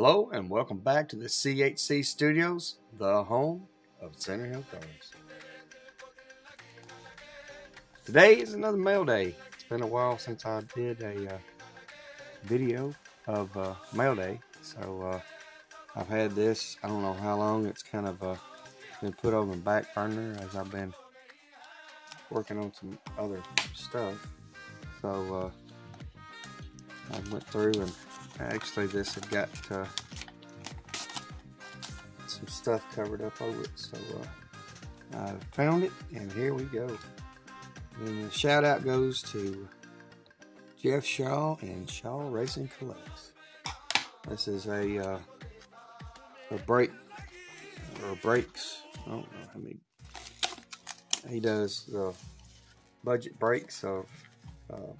Hello and welcome back to the CHC Studios, the home of Center Hill Cards. Today is another mail day. It's been a while since I did a uh, video of uh, mail day, so uh, I've had this, I don't know how long, it's kind of uh, been put on the back burner as I've been working on some other stuff. So uh, I went through and actually this had got uh, some stuff covered up over it. So uh, I found it and here we go. And the shout out goes to Jeff Shaw and Shaw Racing Collects. This is a uh, a break or breaks. I don't know how many. He does the budget breaks of uh,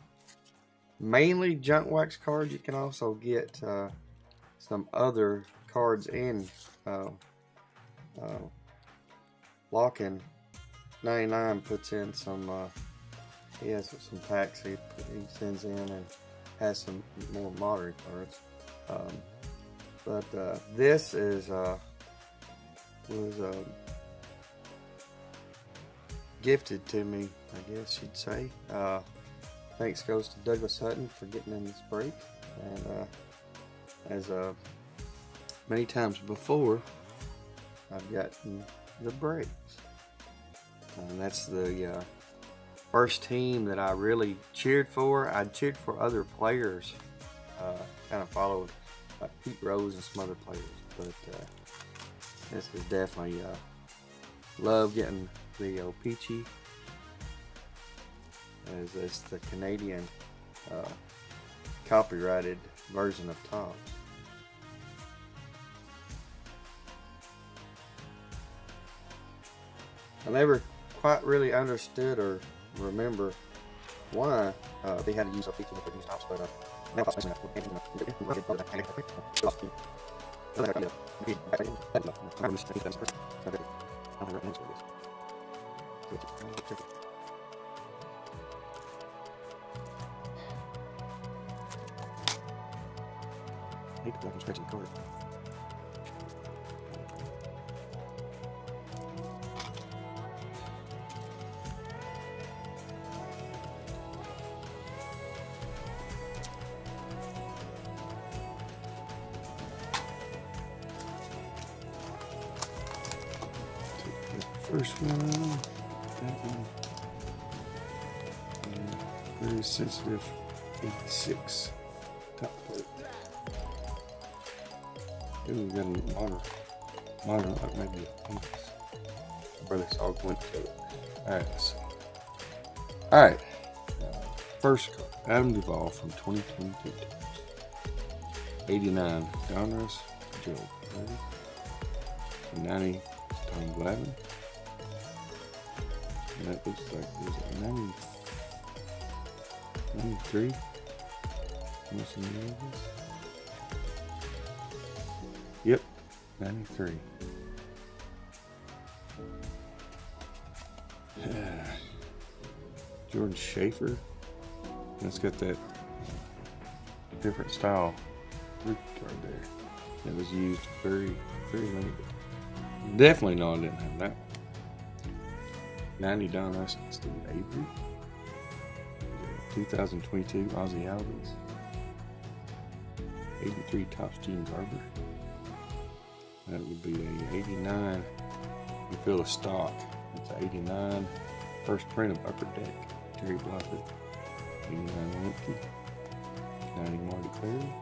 mainly junk wax cards. You can also get uh, some other cards in uh, uh, Locking 99 puts in some. Uh, he has some packs he, he sends in and has some more modern cards. Um, but uh, this is uh, was uh, gifted to me, I guess you'd say. Thanks goes to Douglas Hutton for getting in this break. And uh, as uh, many times before, I've gotten the breaks. And that's the uh, first team that I really cheered for. I cheered for other players, uh, kind of followed like Pete Rose and some other players. But uh, this is definitely uh, love getting the O-Pee-Chee as it's the Canadian uh, copyrighted version of Topps. I never quite really understood or remember why uh, they had to use O-Pee-Chee with these Topps, but uh, go scratching the card. First one, that one. And very sensitive 86 top plate. Ooh, we got a modern, modern, like maybe a. Brother all together. Alright, so. Alright. First card, Adam Duvall from 2022. 89, Donruss, Joe. 90, Tom Glavine. And that looks like was it 90, 93? Missing levels. Yep, 93. Jordan Schafer. That's got that different style root there. That was used very, very limited. Definitely no, I didn't have that. 90 Donruss and Steve Avery. 2022 Ozzie Albies. 83 Topps Gene Garber. That would be a 89. You feel a stock. It's a 89. First print of Upper Deck. Terry Blackford. 89 Lemke. 90 Marty Clary.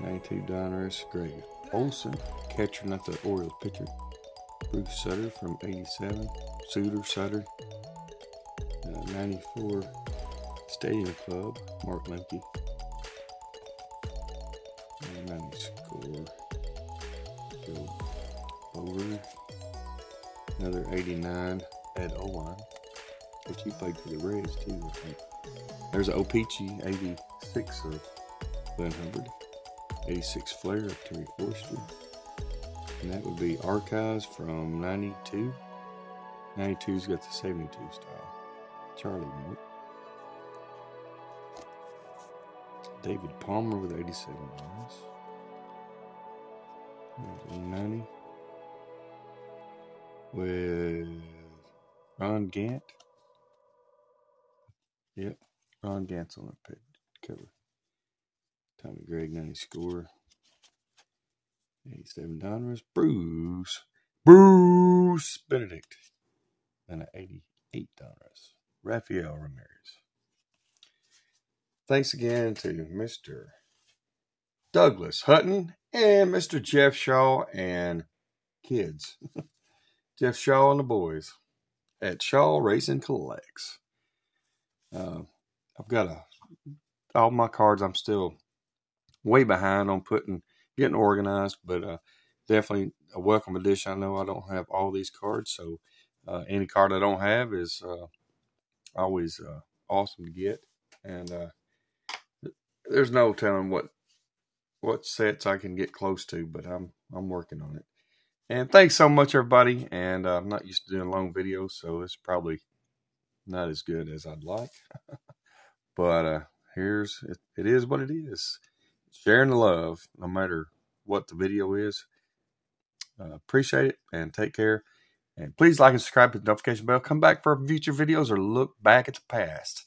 92 Donruss Greg Olson. Catcher, not the Orioles pitcher. Bruce Sutter from 87. Suter Sutter. Uh, 94 Stadium Club. Mark Lemke. And 90 score. Go over. Another 89 Ed Owen. Which he played for the Reds too, I think. There's an O-Pee-Chee 86 of Glenn Hubbard. 86 Fleer of Terry Forster. And that would be Archives from 92. 92's got the 72 style. Charlie Mort. David Palmer with 87 Donruss. 90 with Ron Gant. Yep, Ron Gant's on the cover. Tommy Gregg 90 score. 87 Donruss. Bruce. Bruce Benedict. And $88. Rafael Ramirez. Thanks again to Mr. Douglas Hutton and Mr. Jeff Shaw and kids. Jeff Shaw and the boys at Shaw Racing Collects. Uh, I've got a all my cards. I'm still way behind on putting getting organized, but uh, definitely a welcome addition. I know I don't have all these cards, so uh, any card I don't have is uh, always uh, awesome to get. And uh, there's no telling what what sets I can get close to, but I'm I'm working on it. And thanks so much, everybody. And uh, I'm not used to doing long videos, so it's probably not as good as I'd like. but uh, here's it, it is what it is. Sharing the love, no matter what the video is. Uh, appreciate it and take care. And please like and subscribe to the notification bell. Come back for future videos or look back at the past.